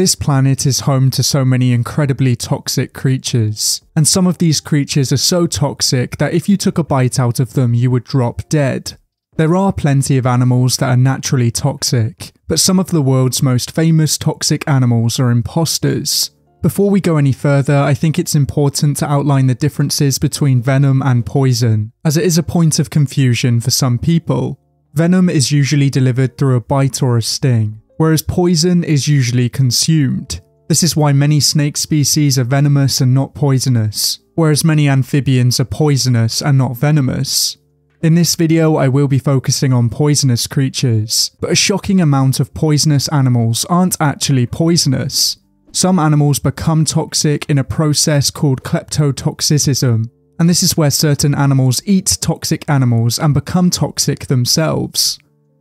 This planet is home to so many incredibly toxic creatures, and some of these creatures are so toxic that if you took a bite out of them, you would drop dead. There are plenty of animals that are naturally toxic, but some of the world's most famous toxic animals are imposters. Before we go any further, I think it's important to outline the differences between venom and poison, as it is a point of confusion for some people. Venom is usually delivered through a bite or a sting, whereas poison is usually consumed. This is why many snake species are venomous and not poisonous, whereas many amphibians are poisonous and not venomous. In this video, I will be focusing on poisonous creatures, but a shocking amount of poisonous animals aren't actually poisonous. Some animals become toxic in a process called kleptotoxicism, and this is where certain animals eat toxic animals and become toxic themselves.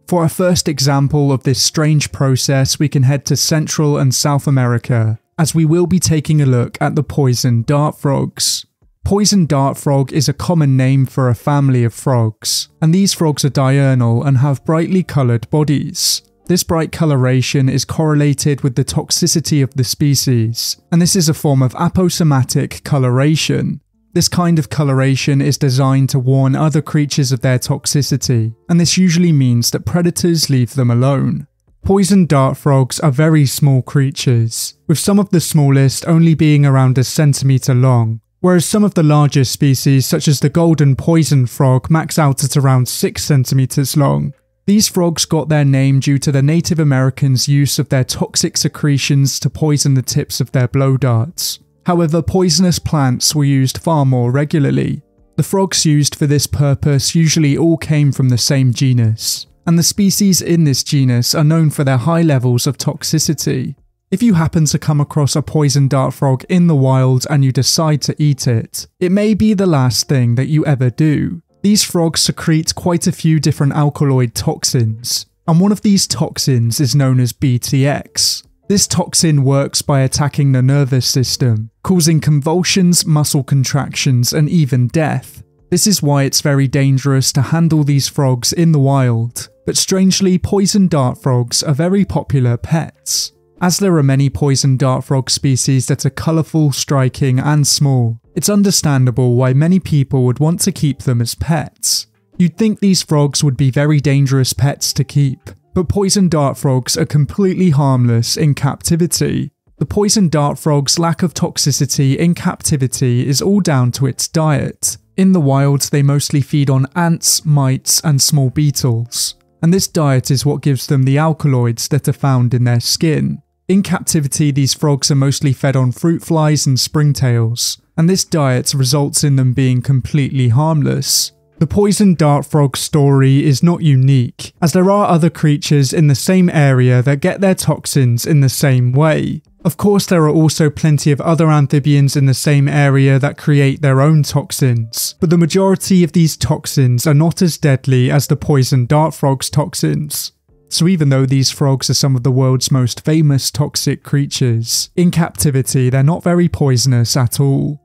For our first example of this strange process, we can head to Central and South America, as we will be taking a look at the poison dart frogs. Poison dart frog is a common name for a family of frogs, and these frogs are diurnal and have brightly coloured bodies. This bright coloration is correlated with the toxicity of the species, and this is a form of aposematic coloration. This kind of coloration is designed to warn other creatures of their toxicity, and this usually means that predators leave them alone. Poison dart frogs are very small creatures, with some of the smallest only being around a centimetre long, whereas some of the larger species, such as the golden poison frog, max out at around 6 centimeters long. These frogs got their name due to the Native Americans' use of their toxic secretions to poison the tips of their blow darts. However, poisonous plants were used far more regularly. The frogs used for this purpose usually all came from the same genus, and the species in this genus are known for their high levels of toxicity. If you happen to come across a poison dart frog in the wild and you decide to eat it, it may be the last thing that you ever do. These frogs secrete quite a few different alkaloid toxins, and one of these toxins is known as BTX. This toxin works by attacking the nervous system, causing convulsions, muscle contractions, and even death. This is why it's very dangerous to handle these frogs in the wild, but strangely, poison dart frogs are very popular pets. As there are many poison dart frog species that are colourful, striking, and small, it's understandable why many people would want to keep them as pets. You'd think these frogs would be very dangerous pets to keep, but poison dart frogs are completely harmless in captivity. The poison dart frog's lack of toxicity in captivity is all down to its diet. In the wild, they mostly feed on ants, mites, and small beetles, and this diet is what gives them the alkaloids that are found in their skin. In captivity, these frogs are mostly fed on fruit flies and springtails, and this diet results in them being completely harmless. The poison dart frog story is not unique, as there are other creatures in the same area that get their toxins in the same way. Of course, there are also plenty of other amphibians in the same area that create their own toxins, but the majority of these toxins are not as deadly as the poison dart frog's toxins. So even though these frogs are some of the world's most famous toxic creatures, in captivity they're not very poisonous at all.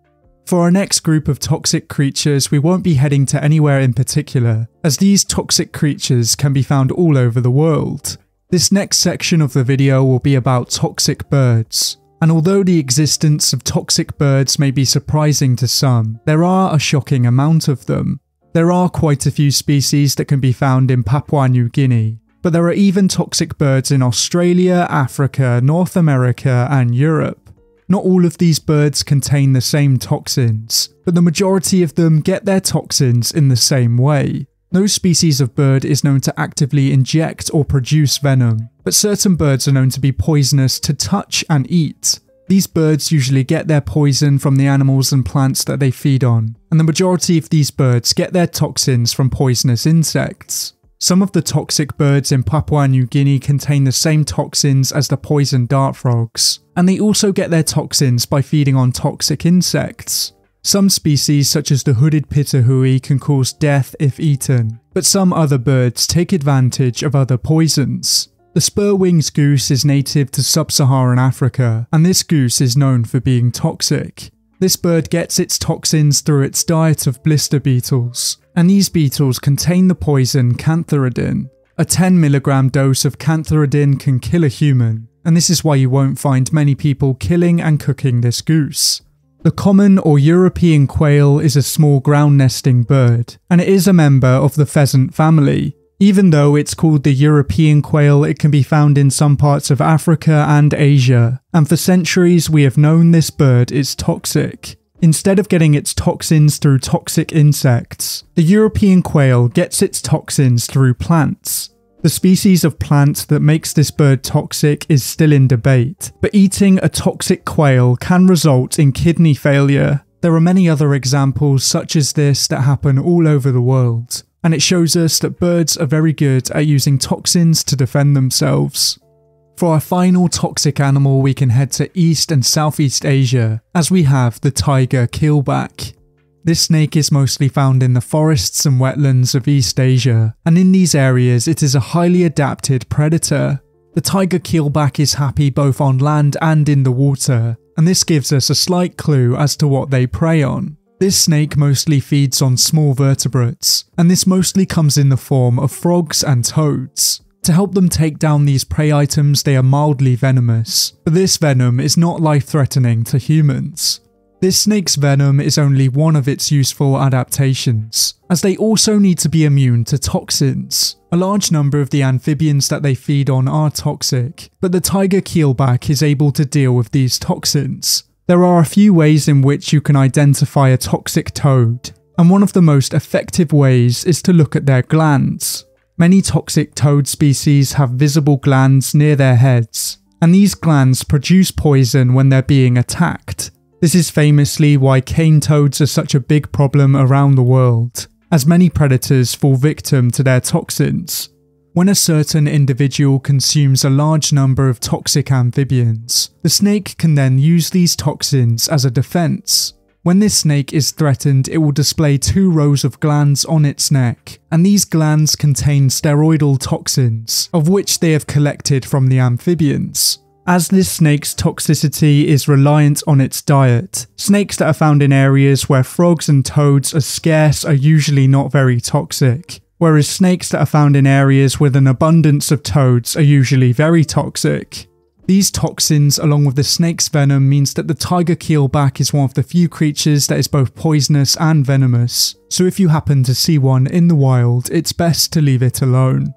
For our next group of toxic creatures, we won't be heading to anywhere in particular, as these toxic creatures can be found all over the world. This next section of the video will be about toxic birds. And although the existence of toxic birds may be surprising to some, there are a shocking amount of them. There are quite a few species that can be found in Papua New Guinea, but there are even toxic birds in Australia, Africa, North America, and Europe. Not all of these birds contain the same toxins, but the majority of them get their toxins in the same way. No species of bird is known to actively inject or produce venom, but certain birds are known to be poisonous to touch and eat. These birds usually get their poison from the animals and plants that they feed on, and the majority of these birds get their toxins from poisonous insects. Some of the toxic birds in Papua New Guinea contain the same toxins as the poison dart frogs, and they also get their toxins by feeding on toxic insects. Some species, such as the hooded pitohui, can cause death if eaten, but some other birds take advantage of other poisons. The spur-winged goose is native to sub-Saharan Africa, and this goose is known for being toxic. This bird gets its toxins through its diet of blister beetles, and these beetles contain the poison cantharidin. A 10mg dose of cantharidin can kill a human, and this is why you won't find many people killing and cooking this goose. The common or European quail is a small ground nesting bird, and it is a member of the pheasant family. Even though it's called the European quail, it can be found in some parts of Africa and Asia, and for centuries we have known this bird is toxic. Instead of getting its toxins through toxic insects, the European quail gets its toxins through plants. The species of plant that makes this bird toxic is still in debate, but eating a toxic quail can result in kidney failure. There are many other examples such as this that happen all over the world, and it shows us that birds are very good at using toxins to defend themselves. For our final toxic animal, we can head to East and Southeast Asia, as we have the tiger keelback. This snake is mostly found in the forests and wetlands of East Asia, and in these areas it is a highly adapted predator. The tiger keelback is happy both on land and in the water, and this gives us a slight clue as to what they prey on. This snake mostly feeds on small vertebrates, and this mostly comes in the form of frogs and toads. To help them take down these prey items, they are mildly venomous, but this venom is not life threatening to humans. This snake's venom is only one of its useful adaptations, as they also need to be immune to toxins. A large number of the amphibians that they feed on are toxic, but the tiger keelback is able to deal with these toxins. There are a few ways in which you can identify a toxic toad, and one of the most effective ways is to look at their glands. Many toxic toad species have visible glands near their heads, and these glands produce poison when they're being attacked. This is famously why cane toads are such a big problem around the world, as many predators fall victim to their toxins. When a certain individual consumes a large number of toxic amphibians, the snake can then use these toxins as a defense. When this snake is threatened, it will display two rows of glands on its neck, and these glands contain steroidal toxins, of which they have collected from the amphibians. As this snake's toxicity is reliant on its diet, snakes that are found in areas where frogs and toads are scarce are usually not very toxic, whereas snakes that are found in areas with an abundance of toads are usually very toxic. These toxins, along with the snake's venom, means that the tiger keelback is one of the few creatures that is both poisonous and venomous, so if you happen to see one in the wild, it's best to leave it alone.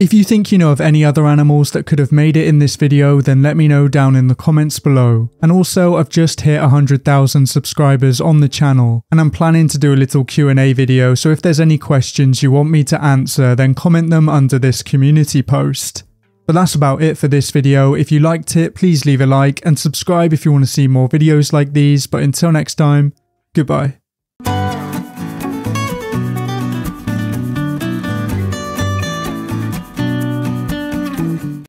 If you think you know of any other animals that could have made it in this video, then let me know down in the comments below. And also, I've just hit 100,000 subscribers on the channel, and I'm planning to do a little Q&A video, so if there's any questions you want me to answer, then comment them under this community post. But that's about it for this video. If you liked it, please leave a like and subscribe if you want to see more videos like these. But until next time, goodbye.